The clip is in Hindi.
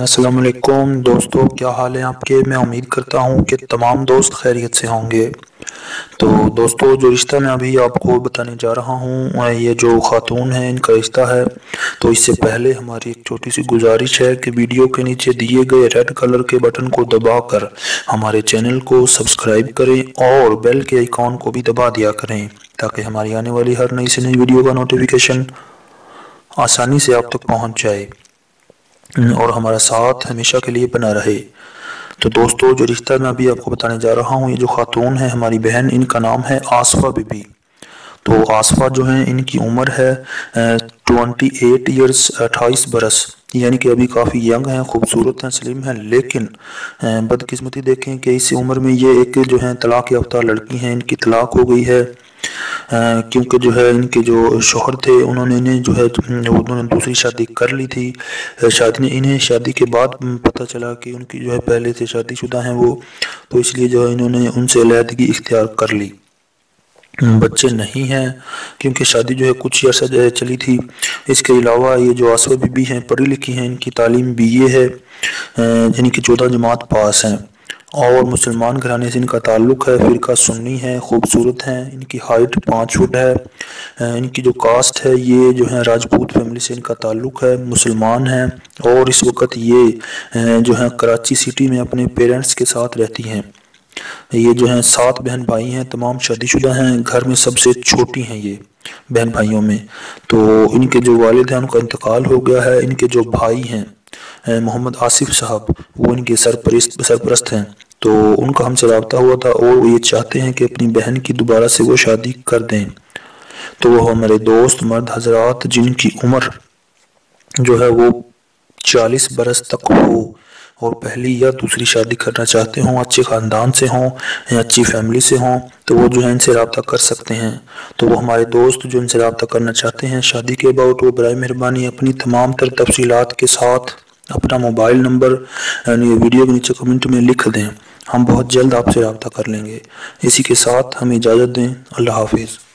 अस्सलाम वालेकुम दोस्तों, क्या हाल है आपके? मैं उम्मीद करता हूँ कि तमाम दोस्त खैरियत से होंगे। तो दोस्तों, जो रिश्ता मैं अभी आपको बताने जा रहा हूँ ये जो ख़ातून है, इनका रिश्ता है। तो इससे पहले हमारी एक छोटी सी गुजारिश है कि वीडियो के नीचे दिए गए रेड कलर के बटन को दबाकर हमारे चैनल को सब्सक्राइब करें और बेल के आइकॉन को भी दबा दिया करें, ताकि हमारी आने वाली हर नई से नई वीडियो का नोटिफिकेशन आसानी से आप तक पहुँच जाए। और हमारा साथ हमेशा के लिए बना रहे। तो दोस्तों, जो रिश्ता मैं अभी आपको बताने जा रहा हूँ, ये जो खातून है हमारी बहन, इनका नाम है आसफा बीबी। तो आसफा जो है, इनकी उम्र है ट्वेंटी एट ईयर्स अट्ठाईस बरस। यानी कि अभी काफ़ी यंग हैं, खूबसूरत हैं, सलीम हैं, लेकिन बदकिस्मती देखें कि इस उम्र में ये एक जो है, तलाक याफ्ता लड़की हैं, इनकी तलाक हो गई है। क्योंकि जो है इनके जो शोहर थे, उन्होंने इन्हें जो है उन्होंने दूसरी शादी कर ली थी। शादी ने इन्हें, शादी के बाद पता चला कि उनकी जो है पहले से शादीशुदा हैं वो तो इसलिए जो है इन्होंने उनसे अलहदगी इख्तियार कर ली। बच्चे नहीं हैं, क्योंकि शादी जो है कुछ ही अर्सा चली थी। इसके अलावा ये जो आसवा बीबी हैं, पढ़ी लिखी हैं, इनकी तालीम बी ए है यानी कि चौदह जमात पास हैं। और मुसलमान घराने से इनका ताल्लुक़ है, फ़िरका सुन्नी है, खूबसूरत हैं, इनकी हाइट पाँच फुट है इनकी जो कास्ट है, ये जो है राजपूत फैमिली से इनका ताल्लुक़ है, मुसलमान हैं, और इस वक्त ये जो है कराची सिटी में अपने पेरेंट्स के साथ रहती हैं। ये जो हैं सात बहन भाई हैं, तमाम शादीशुदा हैं, घर में सबसे छोटी हैं ये बहन भाइयों में। तो इनके जो वालिद हैं, उनका इंतकाल हो गया है, इनके जो भाई हैं मोहम्मद आसिफ साहब, वो इनके सरपरस्त सरपरस्त हैं। तो उनका हमसे रबता हुआ था और वो ये चाहते हैं कि अपनी बहन की दोबारा से वो शादी कर दें। तो वो हमारे दोस्त मर्द हजरात, जिनकी उम्र जो है वो चालीस बरस तक हो और पहली या दूसरी शादी करना चाहते हों, अच्छे ख़ानदान से हों या अच्छी फैमिली से हों तो वो जो है इनसे रबता कर सकते हैं। तो वो हमारे दोस्त जो इनसे रबता करना चाहते हैं, शादी के अबाउट वो बर मेहरबानी अपनी तमाम तर तफसीत के साथ अपना मोबाइल नंबर यानी वीडियो के नीचे कमेंट में लिख दें। हम बहुत जल्द आपसे रबता कर लेंगे। इसी के साथ हमें इजाज़त दें। अल्लाह हाफिज़।